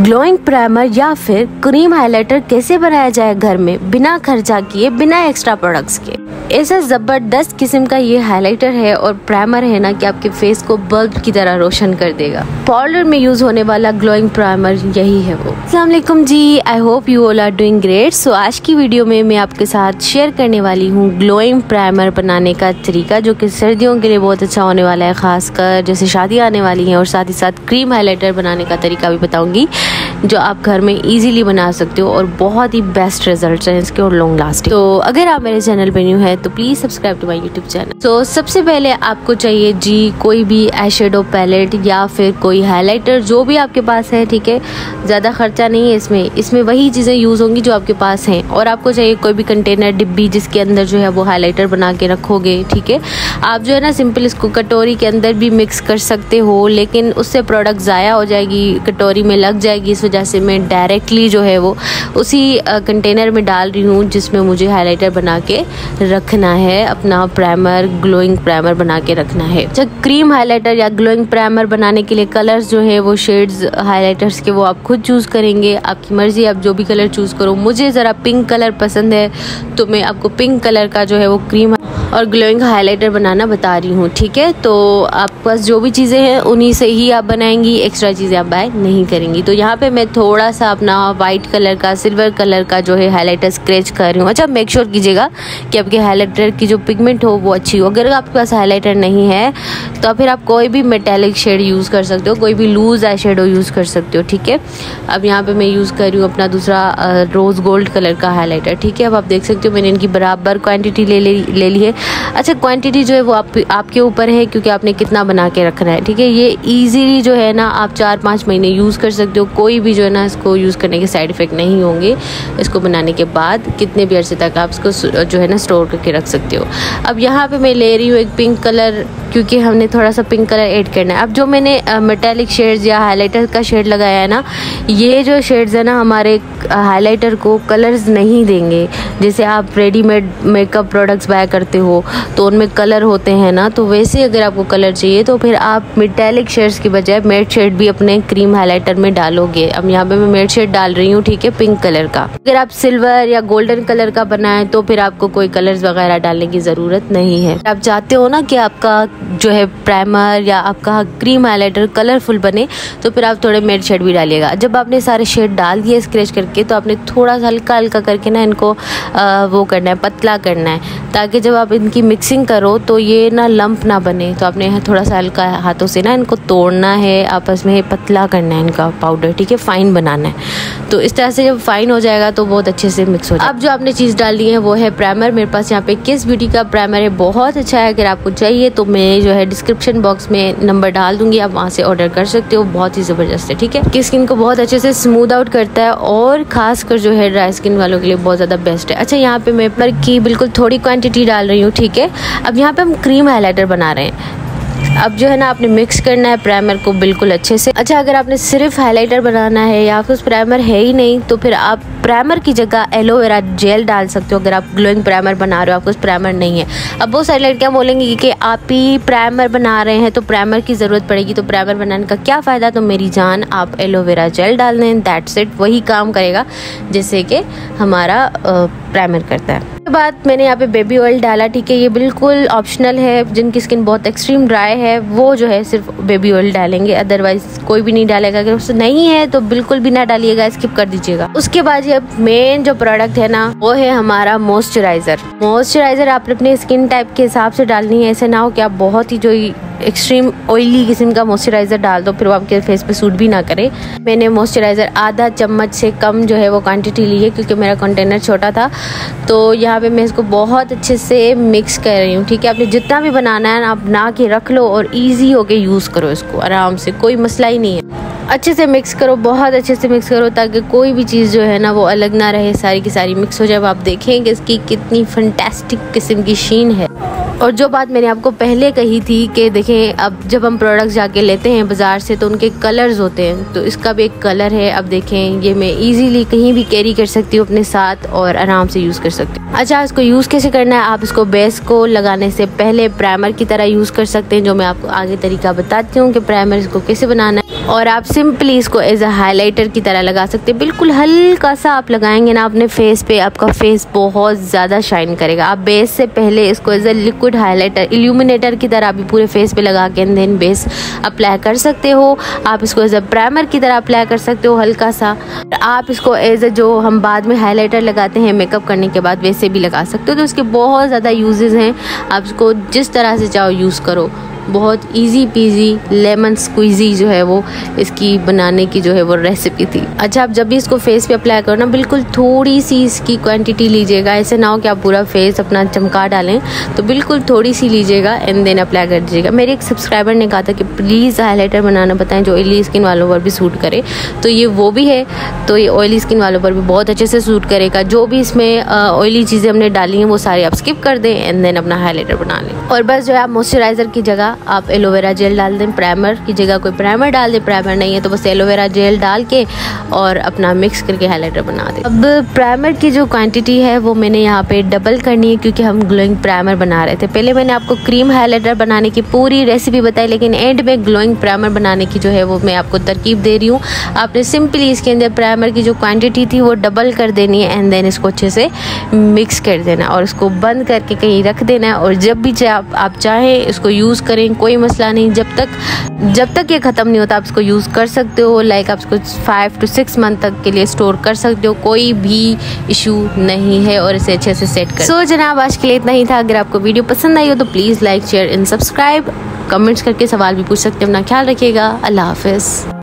Glowing primer या फिर cream highlighter कैसे बनाया जाए घर में बिना खर्चा किए, बिना एक्स्ट्रा प्रोडक्ट्स के? ऐसा ज़बरदस्त किस्म का ये हाइलाइटर है और प्राइमर है ना कि आपके फेस को बल्ब की तरह रोशन कर देगा। पार्लर में यूज़ होने वाला ग्लोइंग प्राइमर यही है वो। Aslam ji I hope you all are doing great so आज की वीडियो में मैं आपके साथ शेयर करने वाली हूँ ग्लोइंग प्राइमर बनाने का तरीका, जो कि सर्दियों के लिए बहुत अच्छा होने वाला है, खासकर जैसे शादी आने वाली है और साथ ही साथ क्रीम हाईलाइटर बनाने का तरीका भी बताऊँगी। जो आप घर में इजीली बना सकते हो और बहुत ही बेस्ट रिज़ल्ट हैं इसके और लॉन्ग लास्टिंग तो अगर आप मेरे चैनल पर न्यू है तो please subscribe to my YouTube channel तो सबसे पहले आपको चाहिए जी कोई भी आई पैलेट या फिर कोई हाईलाइटर जो भी आपके पास है, ठीक है? ज़्यादा खर्चा नहीं है इसमें। इसमें वही चीज़ें यूज़ होंगी जो आपके पास हैं। और आपको चाहिए कोई भी कंटेनर डिब्बी जिसके अंदर जो है वो हाईलाइटर बना के रखोगे, ठीक है? आप जो है ना सिंपल इसको कटोरी के अंदर भी मिक्स कर सकते हो, लेकिन उससे प्रोडक्ट ज़ाया हो जाएगी, कटोरी में लग जाएगी इस वजह से मैं डायरेक्टली जो है वो उसी कंटेनर में डाल रही हूँ जिसमें मुझे हाईलाइटर बना के रखना है, अपना प्राइमर ग्लोइंग प्राइमर बना के रखना है। जब क्रीम हाईलाइटर या ग्लोइंग प्राइमर बनाने के लिए कलर्स जो है वो शेड्स हाईलाइटर्स के वो आप खुद चूज़ करेंगे। आपकी मर्ज़ी, आप जो भी कलर चूज़ करो। मुझे ज़रा पिंक कलर पसंद है तो मैं आपको पिंक कलर का जो है वो क्रीम और ग्लोइंग हाइलाइटर बनाना बता रही हूँ, ठीक है? तो आप पास जो भी चीज़ें हैं, उन्हीं से ही आप बनाएँगी एक्स्ट्रा चीज़ें आप बाय नहीं करेंगी। तो यहाँ पे मैं थोड़ा सा अपना वाइट कलर का सिल्वर कलर का जो है हाईलाइटर स्क्रेच कर रही हूँ। अच्छा मेक श्योर कीजिएगा कि आपके हाईलाइटर की जो पिगमेंट हो वो अच्छी हो। अगर आपके पास हाईलाइटर नहीं है तो फिर आप कोई भी मेटेलिक शेड यूज़ कर सकते हो, कोई भी लूज़ आई शेडो यूज़ कर सकते हो, ठीक है? अब यहाँ पर मैं यूज़ कर रही हूँ अपना दूसरा रोज़ गोल्ड कलर का हाईलाइटर ठीक है? अब आप देख सकते हो मैंने इनकी बराबर क्वान्टिटी ले ले, ली है। अच्छा क्वान्टिटी जो है वो आप, आपके ऊपर है क्योंकि आपने कितना बना के रखना है, ठीक है? ये इजीली जो है ना, आप चार पाँच महीने यूज़ कर सकते हो, कोई भी जो है ना, इसको यूज़ करने के साइड इफ़ेक्ट नहीं होंगे इसको बनाने के बाद, कितने भी अर्से तक आप इसको जो है ना स्टोर करके रख सकते हो। अब यहाँ पर मैं ले रही हूँ एक पिंक कलर क्योंकि हमने थोड़ा सा पिंक कलर ऐड करना है। अब जो मैंने मेटेलिक शेड्स या हाईलाइटर का शेड लगाया है ना, ये जो शेड्स है ना, हमारे हाईलाइटर को कलर्स नहीं देंगे। जैसे आप रेडीमेड मेकअप प्रोडक्ट्स बाय करते हो तो उनमें कलर होते हैं ना तो वैसे अगर आपको कलर चाहिए तो फिर आप मेटेलिक शेड्स की बजाय मेट शेड भी अपने क्रीम हाईलाइटर में डालोगे। अब यहाँ पे मैं मेट शेड डाल रही हूँ, ठीक है पिंक कलर का। अगर आप सिल्वर या गोल्डन कलर का बनाए तो फिर आपको कोई कलर्स वगैरह डालने की ज़रूरत नहीं है। आप चाहते हो ना कि आपका जो है प्राइमर या आपका क्रीम हाईलाइटर कलरफुल बने तो फिर आप थोड़े मेड शेड भी डालिएगा। जब आपने सारे शेड डाल दिए स्क्रेच करके तो आपने थोड़ा सा हल्का हल्का करके ना इनको आ, वो करना है पतला करना है ताकि जब आप इनकी मिक्सिंग करो तो ये ना लंप ना बने। तो आपने थोड़ा सा हल्का हाथों से ना इनको तोड़ना है आपस में पतला करना है इनका पाउडर ठीक है? फाइन बनाना है। तो इस तरह से जब फाइन हो जाएगा तो बहुत अच्छे से मिक्स हो जाएगा। अब जो आपने चीज़ डाली है वो है प्राइमर मेरे पास यहाँ पे किस ब्यूटी का प्राइमर है बहुत अच्छा है। अगर आपको चाहिए तो मैं जो है डिस्क्रिप्शन बॉक्स में नंबर डाल दूँगी, आप वहाँ से ऑर्डर कर सकते हो। बहुत ही ज़बरदस्त है, ठीक है? कि स्किन को बहुत अच्छे से स्मूथ आउट करता है और खासकर जो है ड्राई स्किन वालों के लिए बहुत ज़्यादा बेस्ट है। अच्छा यहाँ पे मैं पर की बिल्कुल थोड़ी क्वांटिटी डाल रही हूँ, ठीक है? अब यहाँ पे हम क्रीम हाईलाइटर बना रहे हैं। अब जो है ना, आपने मिक्स करना है प्राइमर को बिल्कुल अच्छे से। अच्छा अगर आपने सिर्फ़ हाइलाइटर बनाना है या फिर प्राइमर है ही नहीं तो फिर आप प्राइमर की जगह एलोवेरा जेल डाल सकते हो अगर आप ग्लोइंग प्राइमर बना रहे हो, आपको प्राइमर नहीं है। अब वो सारी लड़कियाँ बोलेंगी कि आप ही प्राइमर बना रहे हैं तो प्राइमर की ज़रूरत पड़ेगी तो प्राइमर बनाने का क्या फ़ायदा? तो मेरी जान आप एलोवेरा जेल डाल दें दैट्स इट वही काम करेगा जैसे कि हमारा प्राइमर करता है। उसके बाद मैंने यहाँ पे बेबी ऑयल डाला, ठीक है, ये बिल्कुल ऑप्शनल है, जिनकी स्किन बहुत एक्सट्रीम ड्राई है, वो जो है सिर्फ़ बेबी ऑयल डालेंगे अदरवाइज़ कोई भी नहीं डालेगा। अगर उससे नहीं है तो बिल्कुल भी ना डालिएगा स्किप कर दीजिएगा। उसके बाद ये मेन जो प्रोडक्ट है ना, वो है हमारा मॉइस्चराइजर मॉइस्चराइजर आप अपने स्किन टाइप के हिसाब से डालनी है, ऐसे ना हो कि आप बहुत ही जो एक्सट्रीम ऑयली किस्म का मॉइस्चराइज़र डाल दो, फिर वो आपके फेस पे सूट भी ना करे. मैंने मॉइस्चराइज़र आधा चम्मच से कम जो है वो क्वांटिटी ली है, क्योंकि मेरा कंटेनर छोटा था. तो यहाँ पे मैं इसको बहुत अच्छे से मिक्स कर रही हूँ, ठीक है? आपने जितना भी बनाना है ना, आप बना के रख लो और ईजी होके यूज़ करो इसको, आराम से, कोई मसला ही नहीं है. अच्छे से मिक्स करो, बहुत अच्छे से मिक्स करो ताकि कोई भी चीज़ जो है ना वो अलग ना रहे, सारी की सारी मिक्स हो जाए। आप देखें कि इसकी कितनी फंटेस्टिक किस्म की शीन है। और जो बात मैंने आपको पहले कही थी कि देखें, अब जब हम प्रोडक्ट्स जाके लेते हैं बाज़ार से तो उनके कलर्स होते हैं। तो इसका भी एक कलर है। अब देखें, ये मैं इजीली कहीं भी कैरी कर सकती हूँ अपने साथ और आराम से यूज़ कर सकती हूँ। अच्छा इसको यूज़ कैसे करना है? आप इसको बेस को लगाने से पहले प्राइमर की तरह यूज़ कर सकते हैं, जो मैं आपको आगे तरीका बताती हूँ कि प्राइमर इसको कैसे बनाना है। और आप सिंपली इसको एज अ हाईलाइटर की तरह लगा सकते हैं। बिल्कुल हल्का सा आप लगाएँगे ना अपने फेस पे, आपका फेस बहुत ज़्यादा शाइन करेगा। आप बेस से पहले इसको as a liquid highlighter illuminator की तरह भी पूरे फेस पे लगा के देन बेस अप्लाई कर सकते हो। आप इसको एज अ प्राइमर की तरह अप्लाई कर सकते हो हल्का सा। आप इसको एज अ जो हम बाद में हाईलाइटर लगाते हैं मेकअप करने के बाद वैसे भी लगा सकते हो। तो इसके बहुत ज़्यादा यूजेज़ हैं। आप इसको जिस तरह से चाहो यूज़ करो। बहुत इजी पीजी लेमन स्क्वीजी जो है वो इसकी बनाने की जो है वो रेसिपी थी। अच्छा आप जब भी इसको फेस पे अप्लाई करो ना, बिल्कुल थोड़ी सी इसकी क्वांटिटी लीजिएगा। ऐसे ना हो कि आप पूरा फेस अपना चमका डालें तो बिल्कुल थोड़ी सी लीजिएगा एंड देन अप्लाई कर दीजिएगा। मेरे एक सब्सक्राइबर ने कहा था कि प्लीज़ हाईलाइटर बनाना, बताएँ जो ऑयली स्किन वालों पर भी सूट करे। तो ये वो भी है तो ये ऑयली स्किन वालों पर भी बहुत अच्छे से सूट करेगा। जो भी इसमें ऑयली चीज़ें हमने डाली हैं, वो सारी आप स्किप कर दें एंड देन अपना हाईलाइटर बना लें। और बस जो है आप मॉइस्चराइज़र की जगह आप एलोवेरा जेल डाल दें प्राइमर की जगह कोई प्राइमर डाल दें प्राइमर नहीं है तो बस एलोवेरा जेल डाल के और अपना मिक्स करके हाईलाइटर बना दें। अब प्राइमर की जो क्वांटिटी है वो मैंने यहाँ पे डबल करनी है क्योंकि हम ग्लोइंग प्राइमर बना रहे थे। पहले मैंने आपको क्रीम हाईलाइटर बनाने की पूरी रेसिपी बताई लेकिन एंड में ग्लोइंग प्राइमर बनाने की जो है वो मैं आपको तरकीब दे रही हूँ। आपने सिंपली इसके अंदर प्राइमर की जो क्वान्टिटी थी वो डबल कर देनी है एंड देन इसको अच्छे से मिक्स कर देना और उसको बंद करके कहीं रख देना है और जब भी आप, चाहें इसको यूज़ करें कोई मसला नहीं। जब तक जब तक ये ख़त्म नहीं होता आप इसको यूज़ कर सकते हो लाइक आप इसको फाइव टू सिक्स मंथ तक के लिए स्टोर कर सकते हो कोई भी इशू नहीं है और इसे अच्छे से सेट कर। सो so, जनाब आज के लिए इतना ही था। अगर आपको वीडियो पसंद आई हो तो please like share and subscribe comments करके सवाल भी पूछ सकते हो अपना ख्याल रखिएगा। अल्लाह हाफिज़।